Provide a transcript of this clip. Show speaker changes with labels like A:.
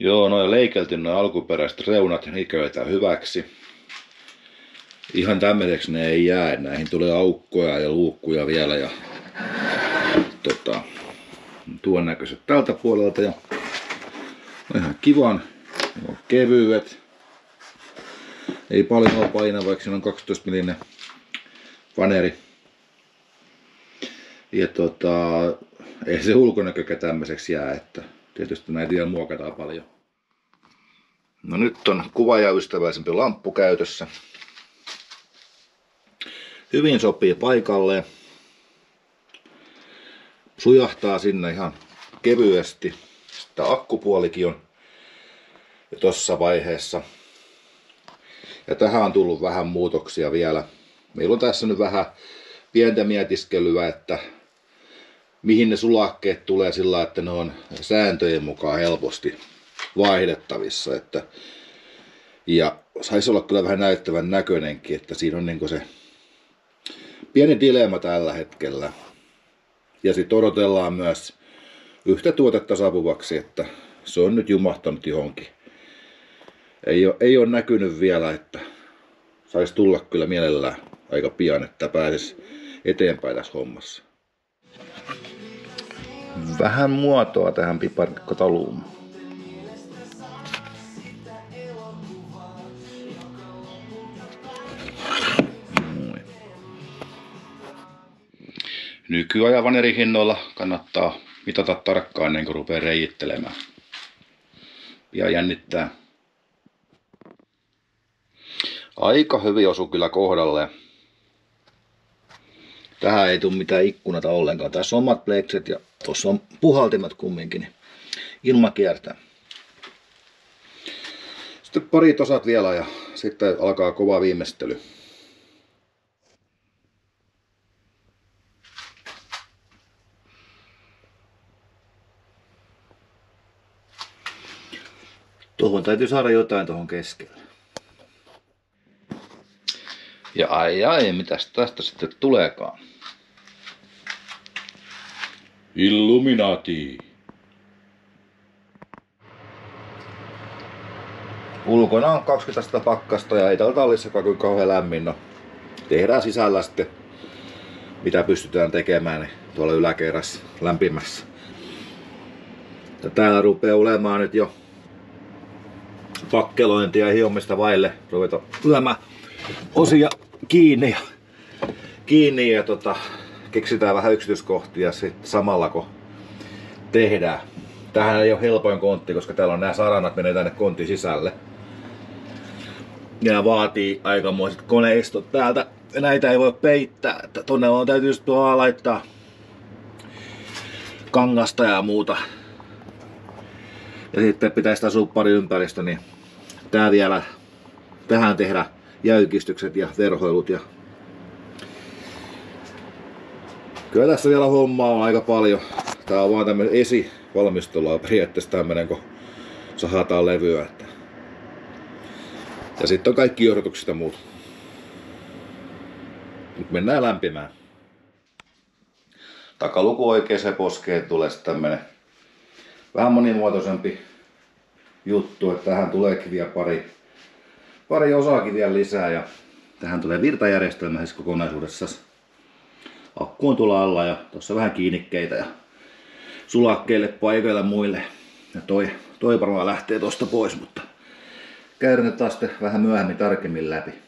A: Joo, noin leikelty noin alkuperäiset reunat, niitä käytetään hyväksi. Ihan tämmöiseksi ne ei jää, näihin tulee aukkoja ja luukkuja vielä ja tota, tuon näköiset tältä puolelta ja on ihan kivan, on kevyet. Ei paljon ole painaa, vaikka siinä on 12 mm vaneri. Ja tota, ei se ulkonäkökä tämmöiseksi jää, että tietysti näitä vielä muokataan paljon. No nyt on kuvaajaystävällisempi lamppu käytössä. Hyvin sopii paikalleen. Sujahtaa sinne ihan kevyesti. Sitten akkupuolikin on jo tuossa vaiheessa. Ja tähän on tullut vähän muutoksia vielä. Meillä on tässä nyt vähän pientä mietiskelyä, että mihin ne sulakkeet tulee sillä, että ne on sääntöjen mukaan helposti vaihdettavissa. Että, ja saisi olla kyllä vähän näyttävän näköinenkin, että siinä on niin se pieni dilemma tällä hetkellä. Ja sitten odotellaan myös yhtä tuotetta saapuvaksi, että se on nyt jumahtanut johonkin. Ei ole, ei ole näkynyt vielä, että saisi tulla kyllä mielellään aika pian, että pääsisi eteenpäin tässä hommassa. Vähän muotoa tähän piparikkotaluun. Nykyajan vanerihinnoilla kannattaa mitata tarkkaan ennen kuin rupeaa reijittelemään. Ja jännittää. Aika hyvin osu kyllä kohdalle. Tähän ei tule mitään ikkunata ollenkaan. Tässä on omat plekset ja tuossa on puhaltimet kumminkin. Niin ilma kiertää. Sitten pari tosat vielä ja sitten alkaa kova viimeistely. Tuohon täytyy saada jotain tuohon keskelle. Ja ai ai, mitäs tästä sitten tuleekaan? Illuminati. Ulkona on 20 astetta pakkasta ja ei täällä tallissakaan kuin kauhean lämmin. No, tehdään sisällä sitten mitä pystytään tekemään niin tuolla yläkerrassa lämpimässä. Ja täällä rupeaa olemaan nyt jo pakkelointia ja hiomista vaille ruveta lyömään osia kiinni ja, kiinni ja tota, keksitään vähän yksityiskohtia sit samalla kun tehdään. Tähän ei ole helpoin kontti, koska täällä on nämä saranat menee tänne kontin sisälle. Ja vaatii aikamoiset koneistot täältä. Näitä ei voi peittää, että tonne on täytyy tuolla laittaa kangasta ja muuta. Ja sitten pitäisi tämä suppari ympäristö, niin tää vielä tähän tehdä jäykistykset ja verhoilut ja Kyllä tässä vielä hommaa on aika paljon. Tää on vaan tämmönen esivalmistelua periaatteessa tämmönen, kun sahataan levyä. Että... Ja sitten on kaikki johdatukset ja muut. Nyt mennään lämpimään. Takaluku oikeeseen poskeen tulee sitten tämmönen vähän monimuotoisempi juttu, että tähän tuleekin vielä pari, pari osaakin vielä lisää ja tähän tulee virtajärjestelmä siis kokonaisuudessa akku on tuolla alla ja tuossa vähän kiinnikkeitä ja sulakkeille, paikoille muille. Ja toi, toi varmaan lähtee tosta pois, mutta käydään nyt taas vähän myöhemmin tarkemmin läpi.